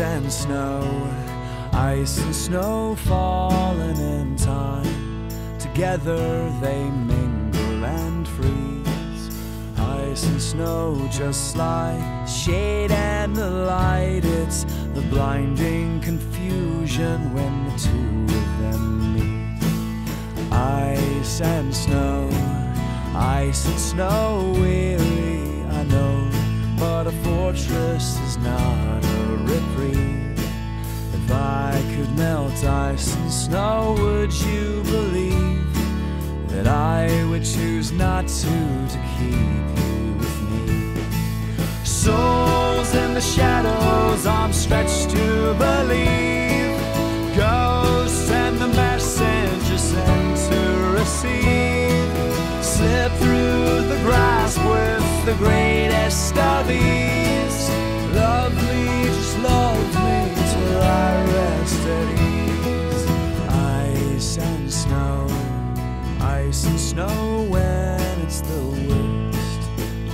and snow, ice and snow falling in time. Together they mingle and freeze. Ice and snow just like shade and the light. It's the blinding confusion when the two of them meet. Ice and snow, ice and snow, weary, I know, but a fortress is not reprieve. If I could melt ice and snow, would you believe that I would choose not to to keep you with me? Souls in the shadows, I'm stretched to believe. Ghosts and the messenger sent to receive. Slip through the grasp with the greatest of ease. Ice and snow when it's the worst.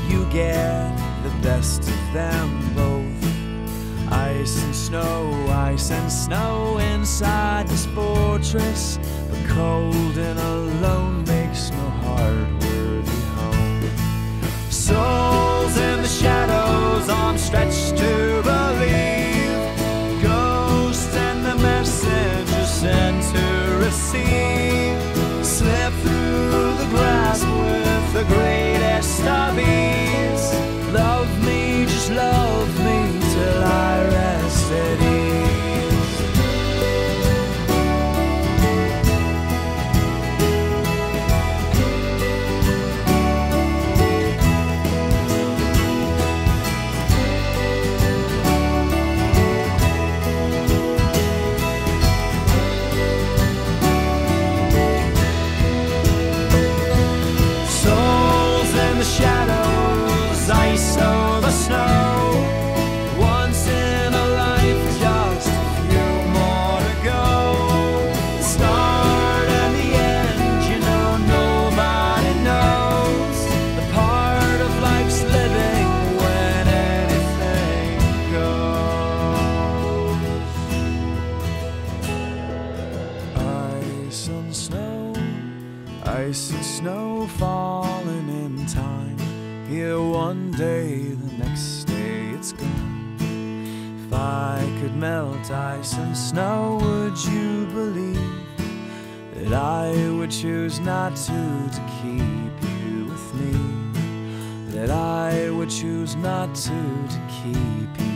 You get the best of them both. Ice and snow, ice and snow inside this fortress. But cold and alone makes no heart worthy home. Souls in the shadows, I'm stretched to believe. Ghosts and the messenger sent to receive. Snow. Ice and snow falling in time. Here one day, the next day it's gone. If I could melt ice and snow, would you believe that I would choose not to to keep you with me? That I would choose not to to keep